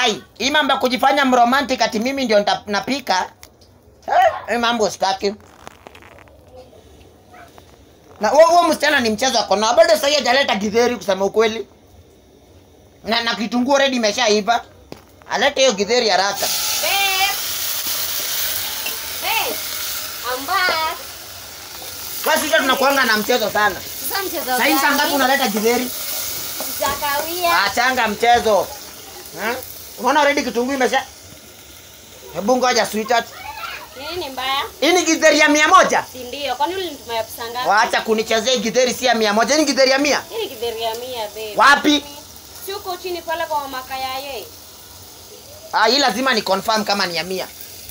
Ai, hii mambo ya kujifanya mromantic ati mimi ndio napika. Eh, hii mambo sitaki. Na huo wewe msichana ni mchezo wako na Bado sasa hajaleta githeri kusema ukweli. Na na kitunguu already imeshaiva. Alete hiyo githeri haraka. Sisi tunakuanga na mchezo sana. Sasa mchezo Sasa hivi saa ngapi unaleta githeri? Sijakawia. Achanga mchezo. Eh? Unaona already kitunguu imesha. Hebu ngoja sweetheart. Nini ni mbaya? Hii ni githeri ya mia moja. Si ndio? Kwani ulinitumia pesa ngapi? Waacha kunichezea hii githeri si ya mia moja. Hii ni githeri ya mia. Hii ni kidheri ya 100 babe. Wapi? Si uko chini pale kwa mama yeye. Ah, hii lazima ni confirm kama ni ya 100.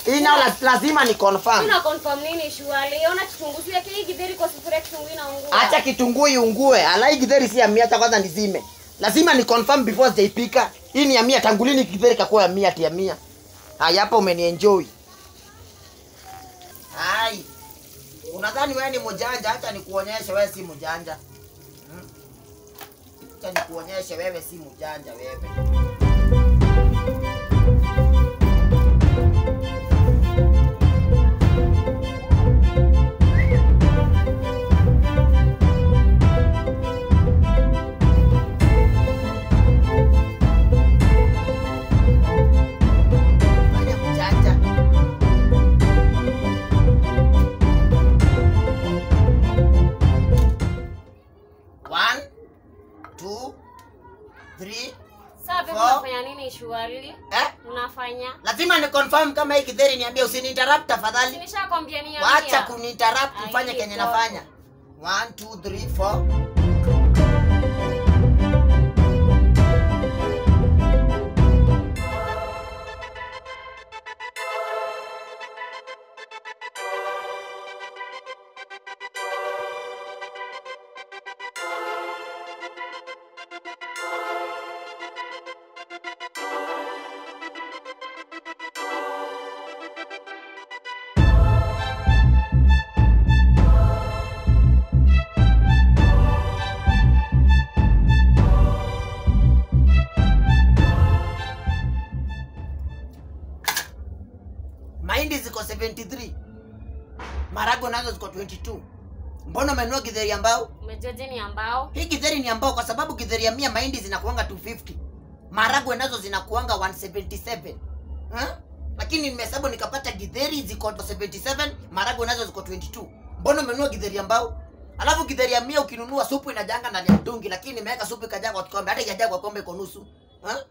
Hii nao lazima ni confirm. Una confirm nini shwali? Ona kitunguu si yake hii githeri kwa sufuria kitunguu inaungua. Acha kitunguu iungue. Alai hii githeri si ya mia, acha kwanza nizime. Lazima ni confirm before sijaipika. Hii ni ya mia, tangu lini kipeleka kwa ya mia ati ya mia? Haya hapa umenienjoy. Hai. Unadhani wewe ni mjanja? Acha nikuonyeshe wewe si mjanja. Hmm? Acha nikuonyeshe wewe si mjanja wewe. Three, unafanya nini eh? Unafanya? Lazima ni confirm kama hii kidheri niambie, usiniinterrupt tafadhali. Nimeshakwambia ni ya Wacha kuni interrupt Ai, ufanye kenye nafanya. One, two, three, four. Mahindi ziko 73. Marago nazo ziko 22. Mbona umenunua githeri mbao? Umejoje ni ambao? Hii githeri ni ambao kwa sababu githeri ya mia mahindi zinakuanga 250. Maragwe nazo zinakuanga 177. Ha? Lakini nimehesabu nikapata githeri ziko 77, maragwe nazo ziko 22. Mbona umenunua githeri mbao? Alafu githeri ya mia ukinunua supu inajanga ndani ya mtungi, lakini nimeweka supu ikajaa kwa kikombe, hata ijajaa kwa kikombe iko nusu. Ha?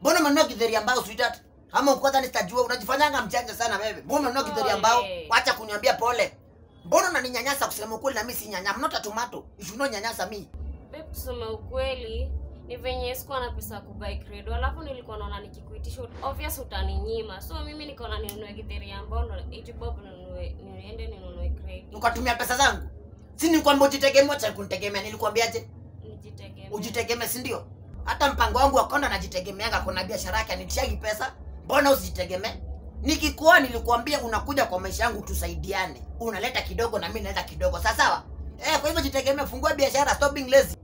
Mbona umenunua githeri mbao sweetheart? Ama ukwadhani sitajua unajifanyanga mjanja sana wewe. Mbona unao githeri ambao? Wacha kuniambia pole. Mbona unaninyanyasa kusema ukweli na mimi si nyanya? I'm not a tomato. You should nyanyasa mimi. Babe, kusema ukweli ni venye sikuwa na pesa ya kubuy credo alafu nilikuwa naona nikikuitisha obvious utaninyima so mimi nikaona ninunue githeri ambao ndo 80 bob ninunue niende ninunue credo Ukatumia pesa zangu. Si nilikwambia ujitegemee, acha kunitegemea. Nilikwambiaje? nijitegemee Ujitegemee, si ndio? Hata mpango wangu wa konda najitegemeanga, kuna biashara yake anitishagi pesa. Mbona usitegemee? Nikikuwa nilikuambia unakuja kwa maisha yangu tusaidiane. Unaleta kidogo na mimi naleta kidogo. Sawa sawa? Eh, kwa hivyo jitegemee, fungua biashara, stop being lazy.